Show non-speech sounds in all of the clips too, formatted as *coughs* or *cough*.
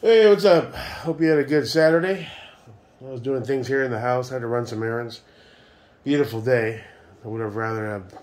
Hey, what's up? Hope you had a good Saturday. I was doing things here in the house, had to run some errands. Beautiful day. I would have rather have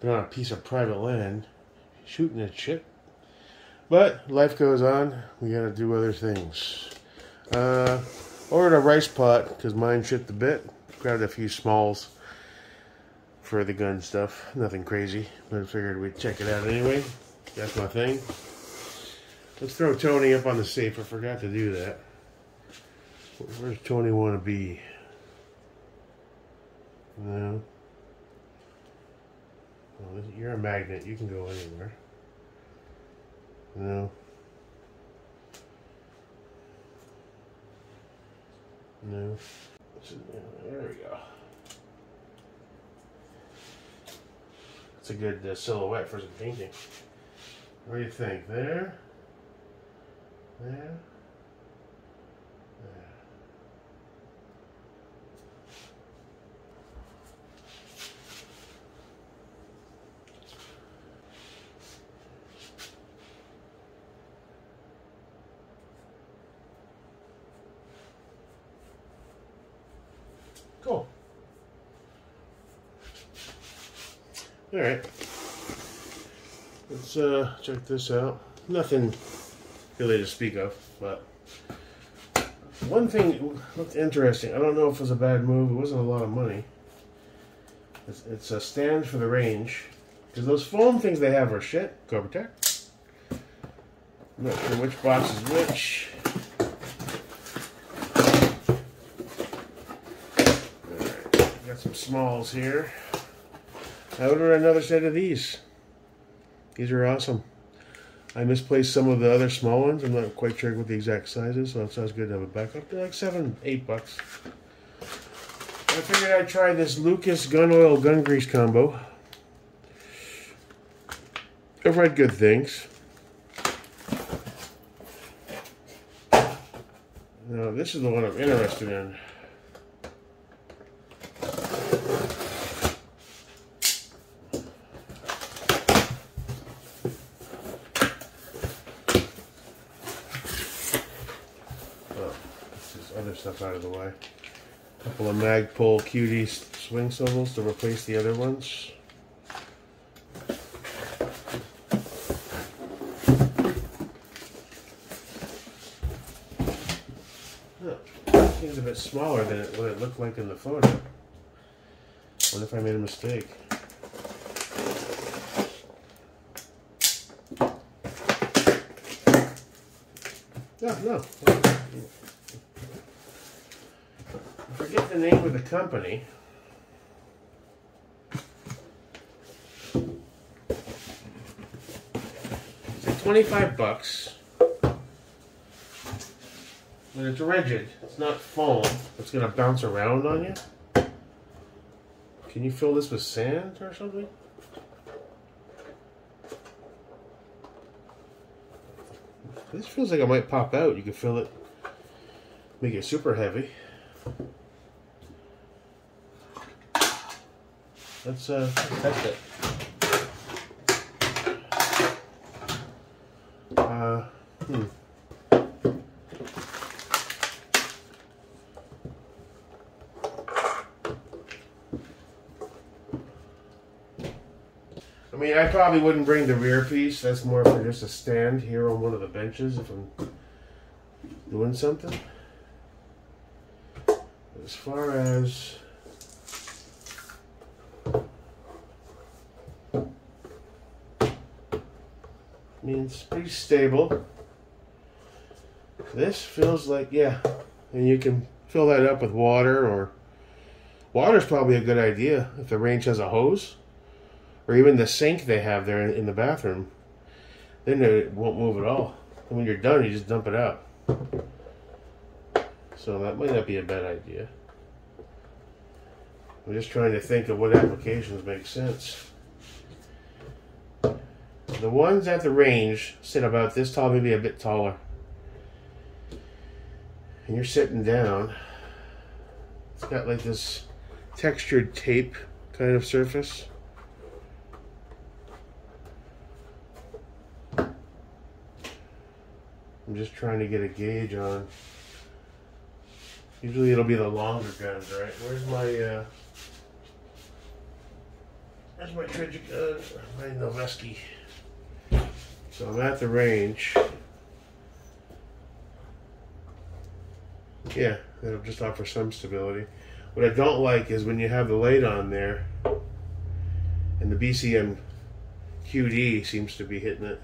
been on a piece of private land shooting at shit. But life goes on. We gotta do other things. Uh, ordered a rice pot because mine shit the bit. Grabbed a few smalls for the gun stuff. Nothing crazy, but I figured we'd check it out anyway. That's my thing. Let's throw Tony up on the safe. I forgot to do that. Where's Tony want to be? No. Oh, well, you're a magnet. You can go anywhere. No. No. There we go. It's a good uh, silhouette for some painting. What do you think? There? There? All right. Let's uh, check this out. Nothing really to speak of, but one thing looked interesting. I don't know if it was a bad move. It wasn't a lot of money. It's, it's a stand for the range. Because those foam things they have are shit. Tech. I'm not sure which box is which. Got some smalls here. I ordered another set of these. These are awesome. I misplaced some of the other small ones. I'm not quite sure what the exact size is, so it sounds good to have a backup. They're like seven, eight bucks. I figured I'd try this Lucas gun oil gun grease combo. I've read good things. Now, this is the one I'm interested in. other stuff out of the way. A couple of Magpul QD swing swivels to replace the other ones. Seems a bit smaller than it, what it looked like in the photo. Wonder if I made a mistake. No, no the name of the company. It's like 25 bucks. But it's rigid. It's not foam. It's going to bounce around on you. Can you fill this with sand or something? This feels like it might pop out. You can fill it, make it super heavy. Let's uh, test it. Uh, hmm. I mean, I probably wouldn't bring the rear piece. That's more for just a stand here on one of the benches if I'm doing something. As far as I mean, it's pretty stable. This feels like, yeah, and you can fill that up with water or water's probably a good idea if the range has a hose or even the sink they have there in the bathroom. Then it won't move at all. And when you're done, you just dump it out. So that might not be a bad idea. I'm just trying to think of what applications make sense. The ones at the range sit about this tall, maybe a bit taller. And you're sitting down. It's got like this textured tape kind of surface. I'm just trying to get a gauge on. Usually it'll be the longer guns, right? Where's my, uh, where's my Trijicon, gun? My Noveske. So I'm at the range. Yeah, it'll just offer some stability. What I don't like is when you have the light on there and the BCM QD seems to be hitting it.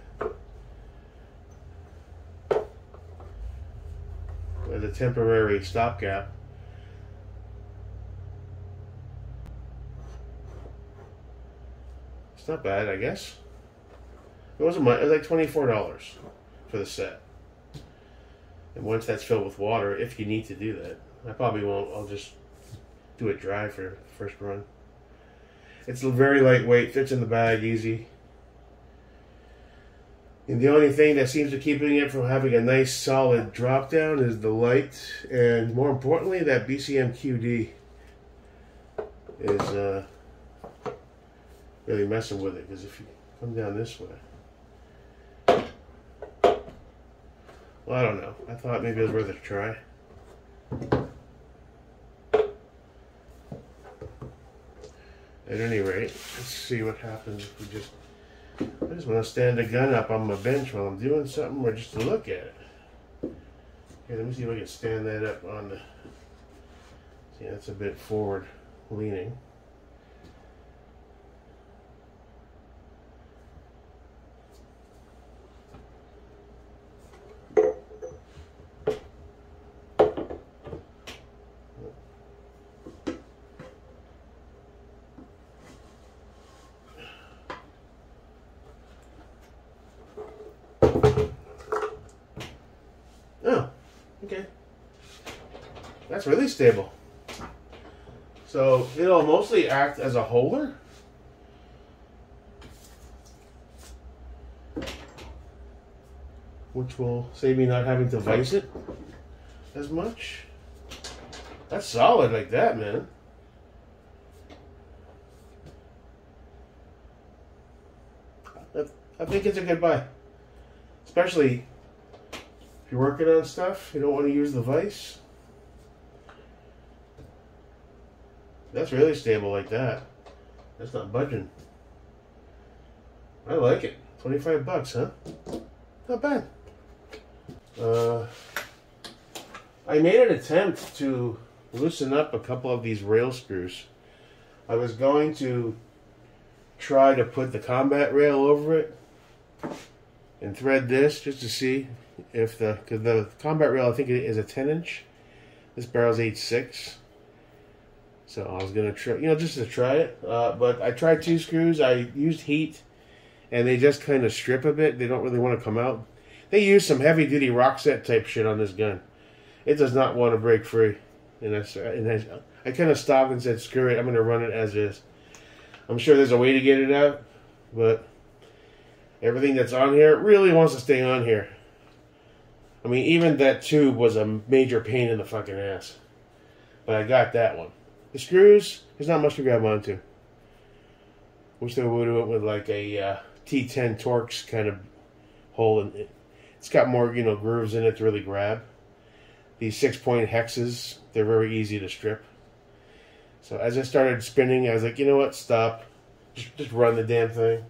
As a temporary stopgap. It's not bad, I guess. It wasn't much. It was like twenty-four dollars for the set. And once that's filled with water, if you need to do that, I probably won't. I'll just do it dry for the first run. It's very lightweight, fits in the bag easy. And the only thing that seems to keeping it from having a nice solid drop down is the light, and more importantly, that BCM QD is uh, really messing with it. Because if you come down this way, well, I don't know. I thought maybe it was worth a try. At any rate, let's see what happens if we just. I just want to stand a gun up on my bench while I'm doing something or just to look at it. Okay, let me see if I can stand that up on the. See, that's a bit forward leaning. Oh, That's really stable. So it'll mostly act as a holder. Which will save me not having to vise it as much. That's solid like that, man. I think it's a good buy. Especially you're working on stuff, you don't want to use the vise. That's really stable like that. That's not budging. I like it. 25 bucks, huh? Not bad. Uh, I made an attempt to loosen up a couple of these rail screws. I was going to try to put the combat rail over it and thread this just to see if the because the combat rail I think it is a 10 inch. This barrel's 8.6. So I was gonna try, you know, just to try it. Uh, but I tried two screws. I used heat, and they just kind of strip a bit. They don't really want to come out. They use some heavy duty Rocksett type shit on this gun. It does not want to break free. And I, and I, I kind of stopped and said, "Screw it! I'm gonna run it as is." I'm sure there's a way to get it out, but everything that's on here really wants to stay on here. I mean, even that tube was a major pain in the fucking ass. But I got that one. The screws, there's not much to grab onto. Wish they would have went with like a uh, T10 Torx kind of hole in it. It's got more, you know, grooves in it to really grab. These six point hexes, they're very easy to strip. So as I started spinning, I was like, you know what, stop. Just, just run the damn thing.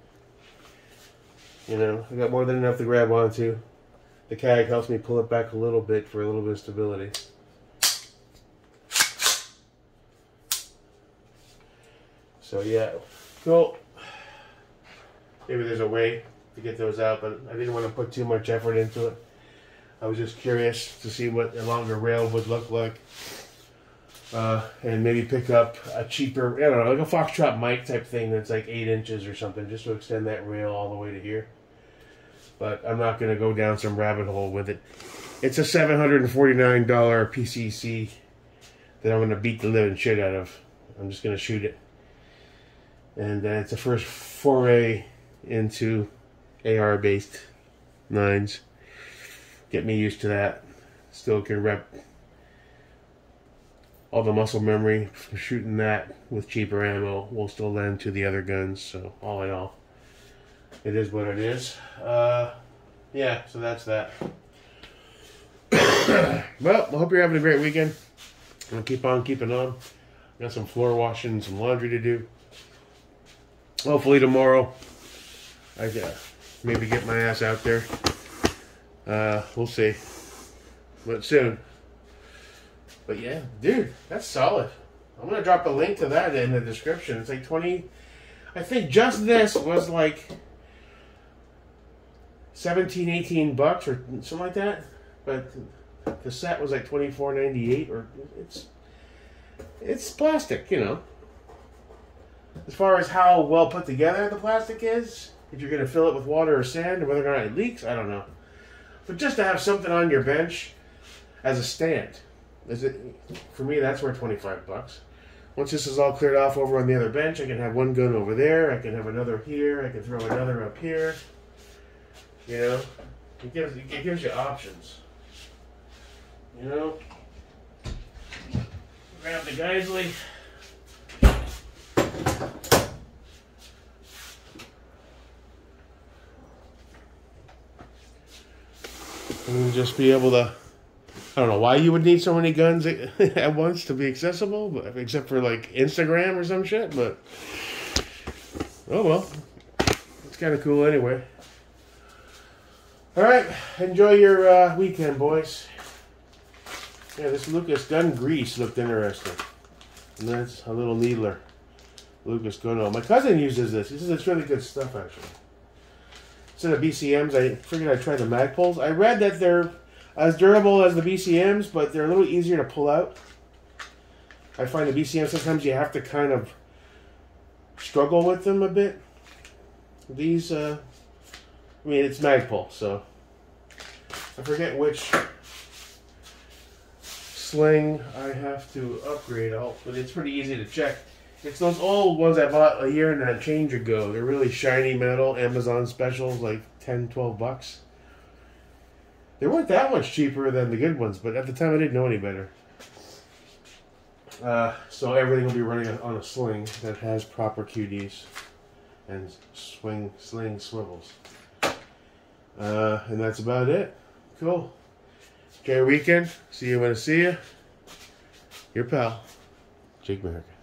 You know, I got more than enough to grab onto. The CAG helps me pull it back a little bit for a little bit of stability. So yeah, cool. Maybe there's a way to get those out, but I didn't want to put too much effort into it. I was just curious to see what a longer rail would look like. Uh, and maybe pick up a cheaper, I don't know, like a Foxtrot Mike type thing that's like 8 inches or something, just to extend that rail all the way to here. But I'm not going to go down some rabbit hole with it. It's a $749 PCC that I'm going to beat the living shit out of. I'm just going to shoot it and uh, it's the first foray into AR based nines. Get me used to that. Still can rep all the muscle memory from shooting that with cheaper ammo will still lend to the other guns. So all in all, it is what it is. Uh, yeah, so that's that. *coughs* well, I hope you're having a great weekend. I'm gonna keep on keeping on. Got some floor washing, some laundry to do. Hopefully tomorrow, I uh, maybe get my ass out there. Uh, we'll see, but soon. But yeah, dude, that's solid. I'm gonna drop a link to that in the description. It's like 20. I think just this was like 17, 18 bucks or something like that. But the set was like 24.98 or it's it's plastic, you know. As far as how well put together the plastic is, if you're gonna fill it with water or sand, or whether or not it leaks, I don't know. But just to have something on your bench as a stand, is it for me? That's worth 25 bucks. Once this is all cleared off over on the other bench, I can have one gun over there. I can have another here. I can throw another up here. You know, it gives it gives you options. You know, grab the Geissele. And just be able to. I don't know why you would need so many guns *laughs* at once to be accessible, but except for like Instagram or some shit. But oh well, it's kind of cool anyway. All right, enjoy your uh, weekend, boys. Yeah, this Lucas gun grease looked interesting. And that's a little needler. Lucas gun oil. My cousin uses this. He says it's really good stuff, actually. Instead of BCMs, I figured I'd try the Magpuls. I read that they're as durable as the BCMs, but they're a little easier to pull out. I find the BCM sometimes you have to kind of struggle with them a bit. These, uh, I mean, it's Magpul, so I forget which sling I have to upgrade out, but it's pretty easy to check. It's those old ones I bought a year and a change ago. They're really shiny metal, Amazon specials, like 10, 12 bucks. They weren't that much cheaper than the good ones, but at the time I didn't know any better. Uh, so everything will be running on a sling that has proper QDs and swing sling swivels. Uh, and that's about it. Cool. Okay, weekend. See you when I see you. Your pal, Jake Merica.